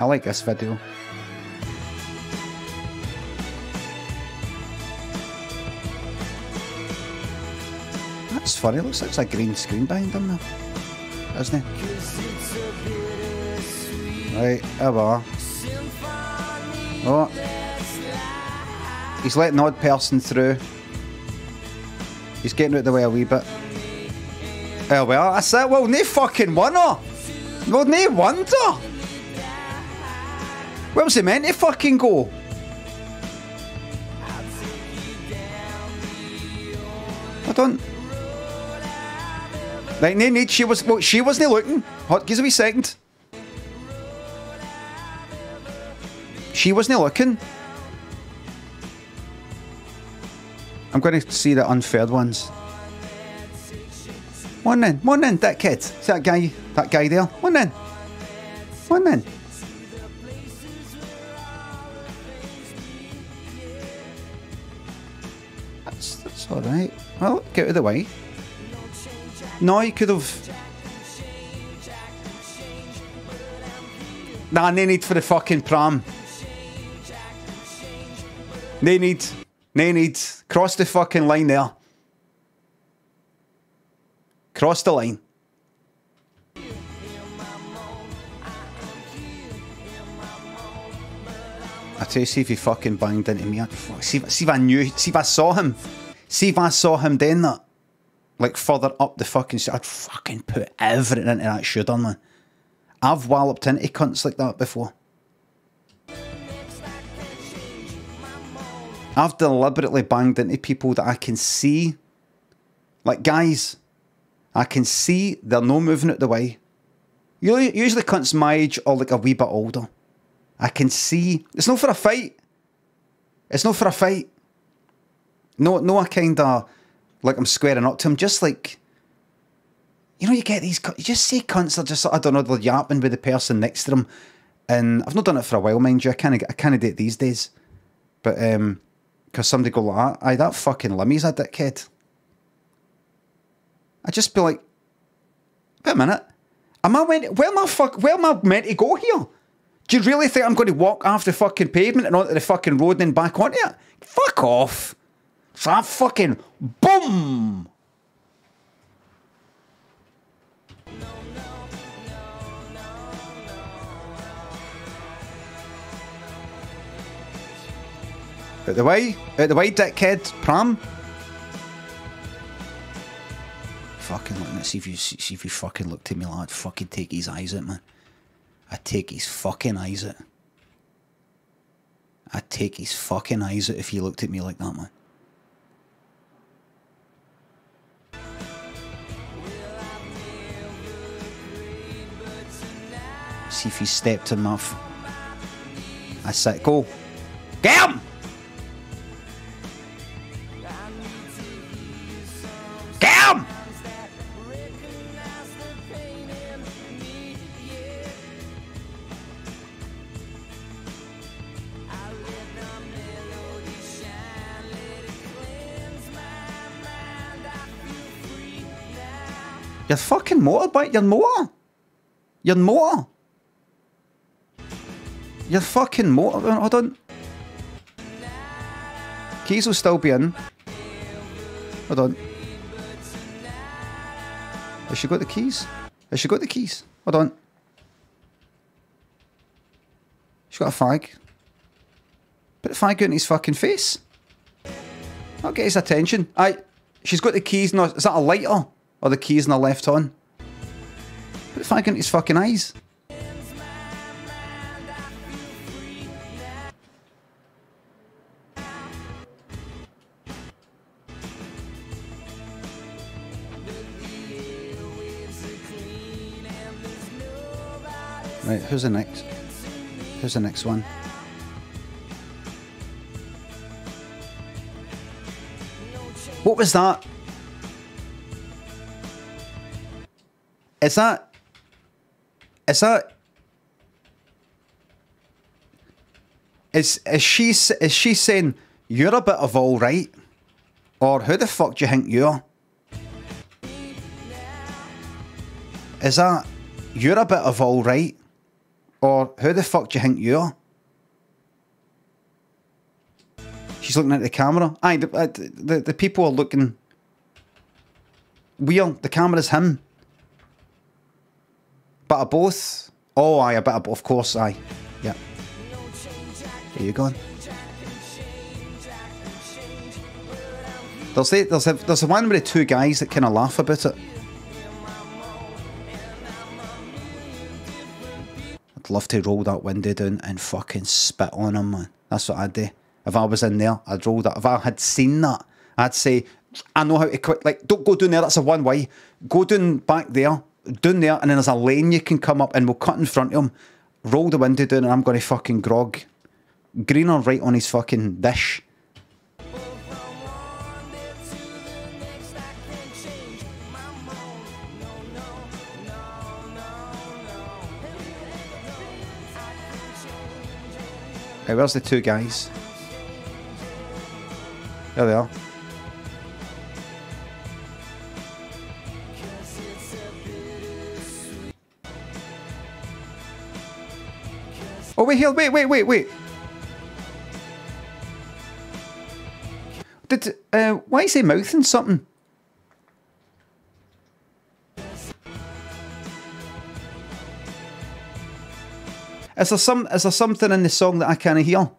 I like this. That's funny. Looks like it's a green screen behind him now, isn't it? Right, there we are. Oh. He's letting odd person through. He's getting out of the way a wee bit. There we are. That's it. Well, no fucking wonder. Well, no wonder. Where was he meant to fucking go? I don't. Like, no need. She was. Well, she wasn't looking. Hot. Give me a second. She wasn't looking. I'm going to see the unfair ones. One then, one then, that kid. See that guy, that guy there? One then. One then. That's, that's alright. Well, get out of the way. No, you could have. Nah, no need for the fucking pram. No need. No need. Cross the fucking line there. Cross the line. I tell you, see if he fucking banged into me. See, see if I knew, see if I saw him. See if I saw him doing that. Like further up the fucking, I'd fucking put everything into that shooter, man. I've walloped into cunts like that before. I've deliberately banged into people that I can see, like guys, I can see they're no moving out the way. You usually cunts my age or like a wee bit older. I can see, it's not for a fight. It's not for a fight. No, no, I kind of, like I'm squaring up to him, just like, you know, you get these, you just see cunts that just, I don't know, they're yapping with the person next to them. And I've not done it for a while, mind you. I kind of, I kind of do it these days. But, um, because somebody go like, aye, that fucking Limmy's a dickhead. I just be like, wait a minute. Am I went, where I fuck, where am I meant to go here? Do you really think I'm going to walk off the fucking pavement and onto the fucking road and then back onto it? Fuck off. So I fucking boom. Out the way, out the way, dickhead, pram. Fucking looking at see if you see if you fucking looked at me like fucking take his eyes out, man. I take his fucking eyes out. I'd take his fucking eyes out if he looked at me like that, man. See if he stepped enough. I said, go. Get him! Your fucking motorbike, your motor. Your motor. Your fucking motor. Hold on. Keys will still be in. Hold on. Has she got the keys? Has she got the keys? Hold on. She's got a fag. Put the fag out in his fucking face. I'll get his attention. Aye, she's got the keys. No, is that a lighter? Or the keys in the left on? Put the fag in his fucking eyes. Right, who's the next? Who's the next one? What was that? Is that? Is that? Is is she is she saying you're a bit of all right, or who the fuck do you think you are? Is that you're a bit of all right? Or who the fuck do you think you are? She's looking at the camera. Aye, the, uh, the, the people are looking weird. The camera's him. Of both. Oh, a bit of course, aye. Yeah. There you go. There's the, there's, a, there's the one with the two guys that kind of laugh about it. I'd love to roll that window down and fucking spit on him, man. That's what I'd do. If I was in there, I'd roll that. If I had seen that, I'd say, I know how to quit. Like, don't go down there, that's a one way. Go down back there, down there, and then there's a lane you can come up and we'll cut in front of him, roll the window down, and I'm going to fucking grog. Greener right on his fucking dish. Hey, where's the two guys? There they are. Oh wait, here, wait, wait, wait, wait. Did uh, why is he mouthing something? Is there some is there something in the song that I can't hear?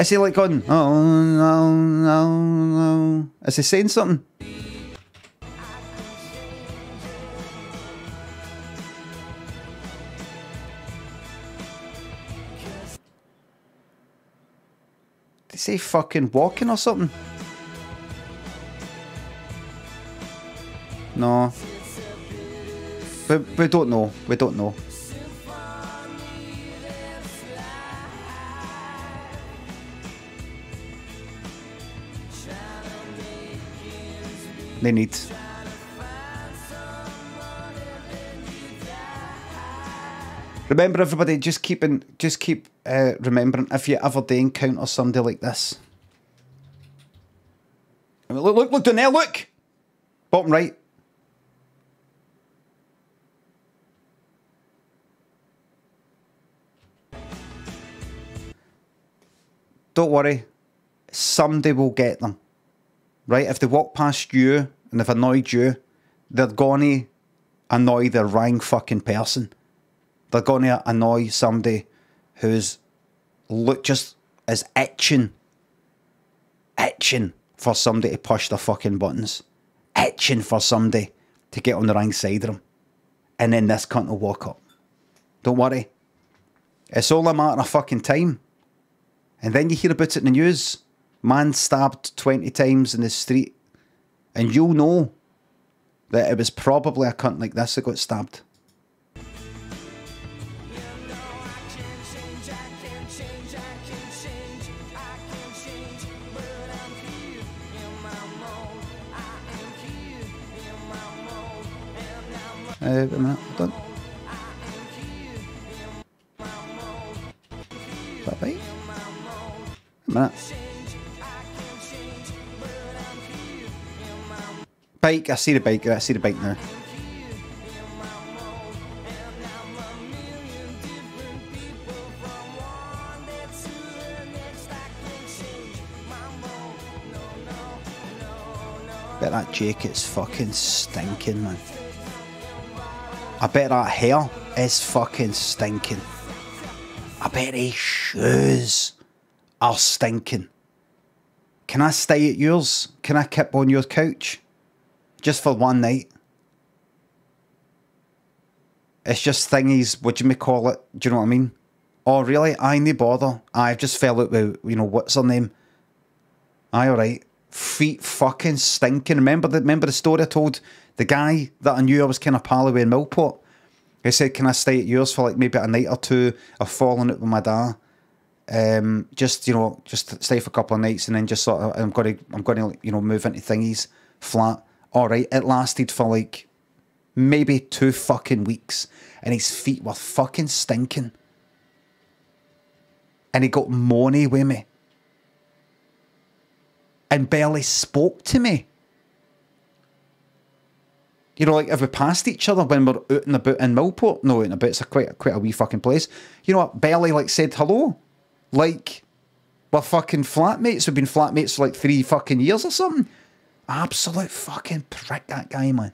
Is he like going, oh no, no, no? Is he saying something? He say fucking walking or something? No. We, we don't know. We don't know. They need. Remember, everybody, just keeping, just keep uh, remembering if you ever do encounter somebody like this. Look, look, look down there, look! Bottom right. Don't worry, somebody will get them. Right? If they walk past you and they've annoyed you, they're gonna annoy the wrong fucking person. They're gonna annoy somebody who's look just as itching, itching for somebody to push their fucking buttons, itching for somebody to get on the wrong side of them, and then this cunt will walk up. Don't worry, it's all a matter of fucking time. And then you hear about it in the news. Man stabbed 20 times in the street. And you'll know that it was probably a cunt like this that got stabbed. Uh. Is minute. Bike, I see the bike, I see the bike now. Bet that jacket's fucking stinking, man. I bet that hair is fucking stinking. I bet his shoes are stinking. Can I stay at yours? Can I keep on your couch? Just for one night? It's just thingies, what do you me call it? Do you know what I mean? Oh, really? I no bother. I've just fell out with, you know, what's her name? Aye, alright. Feet fucking stinking. Remember the, remember the story I told? The guy that I knew I was kind of pally with in Millport. He said, can I stay at yours for like maybe a night or two I've fallen out with my dad? um, just you know, just stay for a couple of nights and then just sort of I'm to I'm to you know move into thingies flat. All right, it lasted for like maybe two fucking weeks, and his feet were fucking stinking, and he got moany with me, and barely spoke to me. You know, like if we passed each other when we're out and about in Millport, no, out and about, it's a quite, quite a wee fucking place. You know what? Barely like said hello. Like, we're fucking flatmates. We've been flatmates for like three fucking years or something. Absolute fucking prick, that guy, man.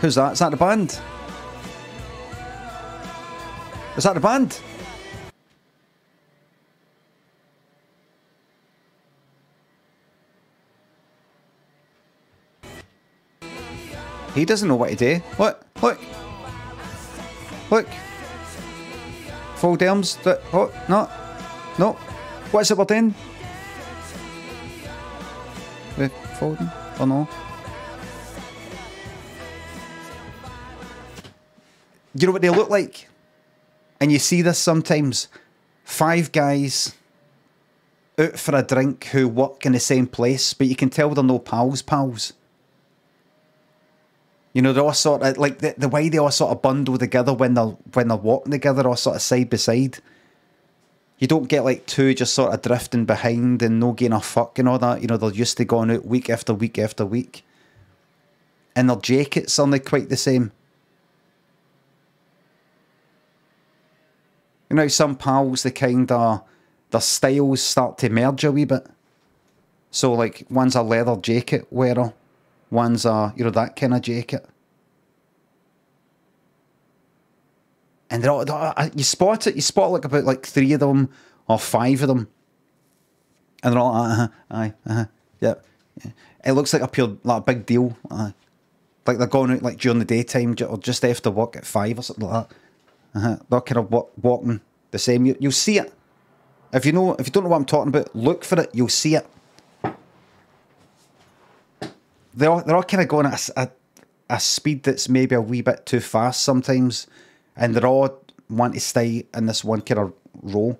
Who's that? Is that the band? Is that the band? He doesn't know what to do. Look, look. Look. Fold arms. Oh, no. No. What is it we're doing? We're folding? Or no? You know what they look like? And you see this sometimes. Five guys out for a drink who work in the same place, but you can tell they're no pals, pals. You know, they're all sort of like the, the way they all sort of bundle together when they're when they're walking together, all sort of side by side. You don't get like two just sort of drifting behind and no getting a fuck and all that. You know, they're used to going out week after week after week. And their jackets are not quite the same. You know, some pals, they kind of, their styles start to merge a wee bit. So, like, one's a leather jacket wearer, One's a, you know, that kind of jacket. And they're all, they're you spot it, you spot like about like three of them or five of them. And they're all, uh huh, aye, uh huh, yeah. yeah. It looks like a pure, like a big deal. Uh, like they're going out like during the daytime or just after work at five or something like that. Uh -huh. They're kind of walk, walking the same. You, you'll see it. If you know, if you don't know what I'm talking about, look for it. You'll see it they're all, they're all kind of going at a, a, speed that's maybe a wee bit too fast sometimes, and they're all want to stay in this one kind of row.